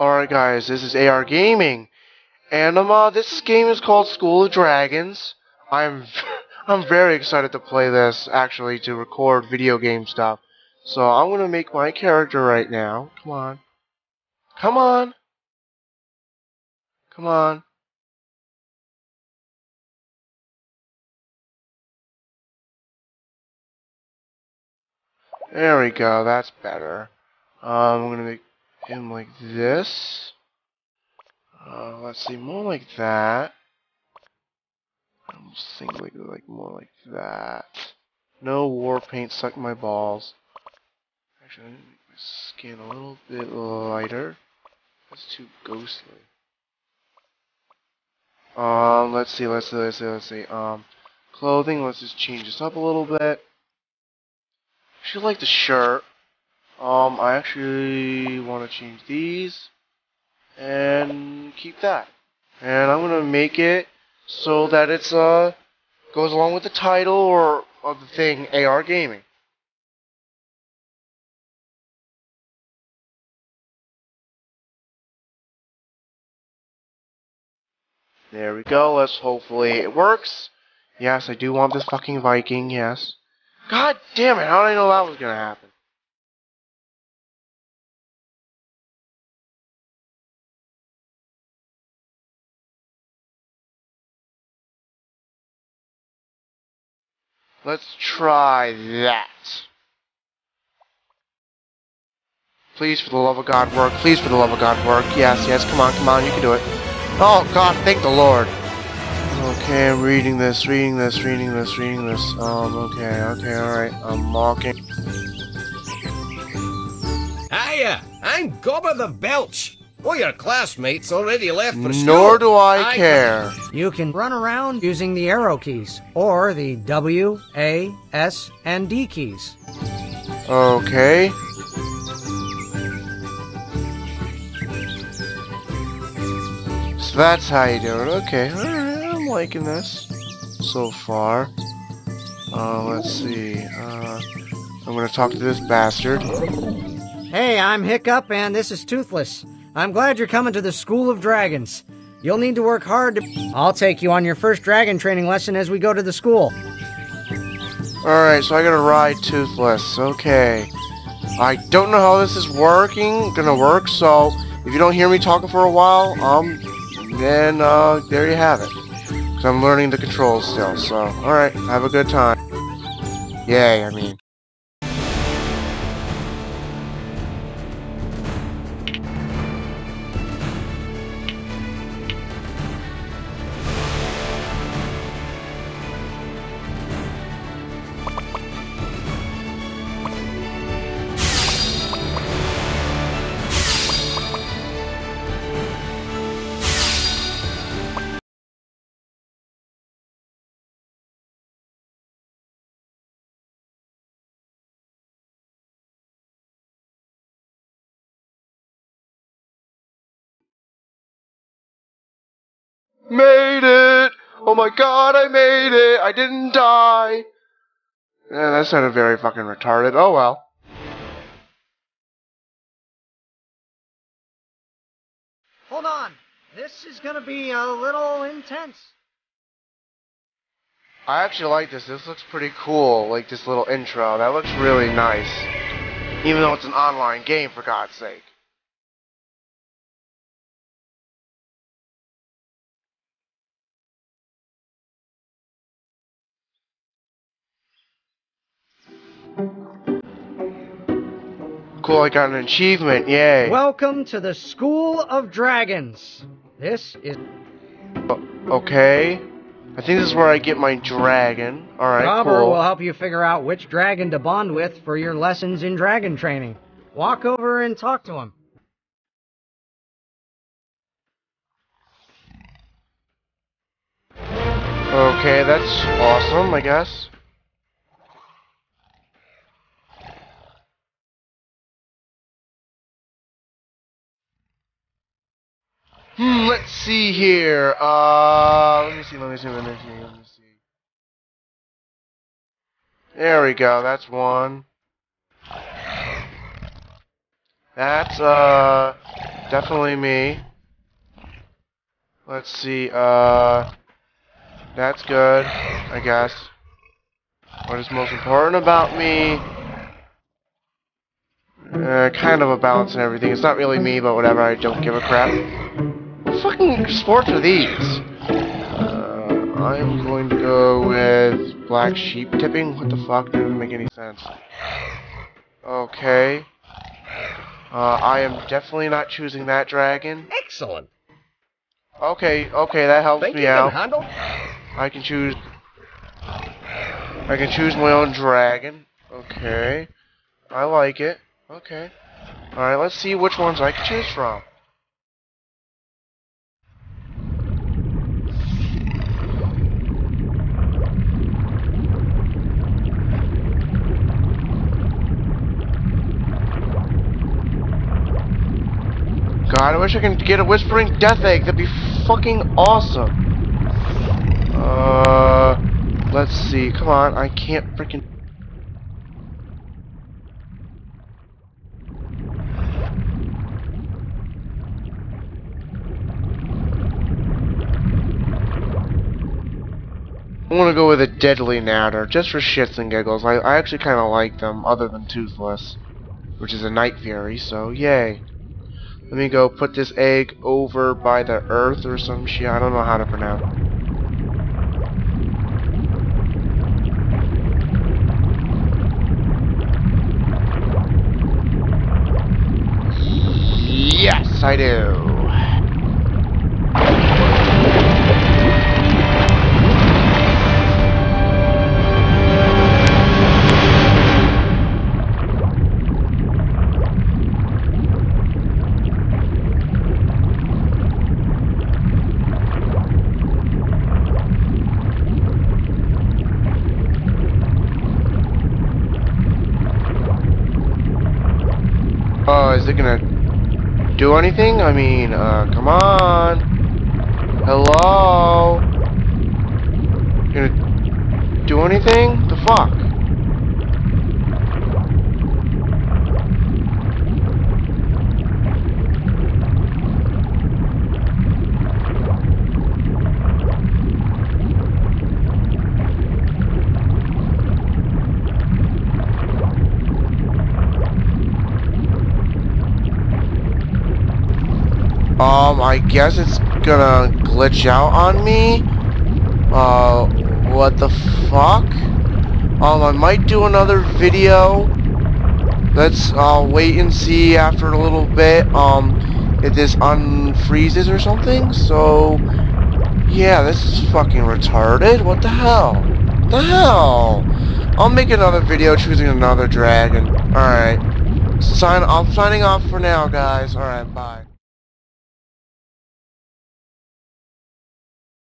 Alright guys, this is AR Gaming. And um, uh, this game is called School of Dragons. I'm I'm very excited to play this, actually, to record video game stuff. So I'm going to make my character right now. Come on. Come on. Come on. There we go, that's better. Um, I'm to make him like this. Uh, let's see, more like that. I'm thinking like, like more like that. No war paint suck my balls. Actually, I need to make my skin a little bit lighter. That's too ghostly. Um, let's see, let's see, let's see, let's see. Um, clothing, let's just change this up a little bit. I should like the shirt. Um, I actually want to change these and keep that. And I'm gonna make it so that it's uh goes along with the title or of the thing AR Gaming. There we go. Let's hopefully it works. Yes, I do want this fucking Viking. Yes. God damn it! How did I know that was gonna happen? Let's try that. Please, for the love of God, work. Please, for the love of God, work. Yes, yes, come on, come on, you can do it. Oh, God, thank the Lord. Okay, I'm reading this, reading this, reading this, reading this. Um, okay, okay, alright. I'm walking. Hiya, I'm Gobber the Belch. All your classmates already left for school. Nor do I, care. You can run around using the arrow keys, or the W, A, S, and D keys. Okay. So that's how you do it. Okay, alright, I'm liking this so far. Uh, let's see. Uh, I'm gonna talk to this bastard. Hey, I'm Hiccup, and this is Toothless. I'm glad you're coming to the School of Dragons. You'll need to work hard to. I'll take you on your first dragon training lesson as we go to the school. Alright, so I gotta ride Toothless. Okay. I don't know how this is working, gonna work, so if you don't hear me talking for a while, um, then, uh, there you have it. Because I'm learning the controls still, so, alright, have a good time. Yay, I mean. Made it! Oh my god, I made it! I didn't die! Yeah, that sounded very fucking retarded. Oh well. Hold on. This is gonna be a little intense. I actually like this. This looks pretty cool. Like this little intro. That looks really nice. Even though it's an online game, for God's sake. Cool, I got an achievement. Yay. Welcome to the School of Dragons. This is Okay. I think this is where I get my dragon. Alright, Robber cool. will help you figure out which dragon to bond with for your lessons in dragon training. Walk over and talk to him. Okay, that's awesome, I guess. Hmm, let's see here. Uh, let me see, let me see, let me see, let me see. There we go, that's one. That's, uh, definitely me. Let's see, uh, that's good, I guess. What is most important about me? Uh, kind of a balance and everything. It's not really me, but whatever, I don't give a crap. What fucking sports are these? Uh, I'm going to go with black sheep tipping. What the fuck? Doesn't make any sense. Okay. Uh, I am definitely not choosing that dragon. Excellent. Okay, okay, that helps Think me out. handle? I can choose. I can choose my own dragon. Okay. I like it. Okay. Alright, let's see which ones I can choose from. God, I wish I could get a Whispering Death Egg. That'd be fucking awesome. Uh, let's see. Come on, I can't freaking. I'm gonna go with a Deadly Nadder, just for shits and giggles. I, I actually kind of like them, other than Toothless, which is a Night Fury, so yay. Let me go put this egg over by the earth or some shit. I don't know how to pronounce. Yes, I do. Is it gonna do anything? I mean, uh, come on. Hello? Gonna do anything? The fuck? Um, I guess it's gonna glitch out on me. Uh, what the fuck? Um, I might do another video. Let's, uh, wait and see after a little bit, um, if this unfreezes or something. So, yeah, this is fucking retarded. What the hell? What the hell? I'll make another video choosing another dragon. Alright. Sign, I'm signing off for now, guys. Alright, bye.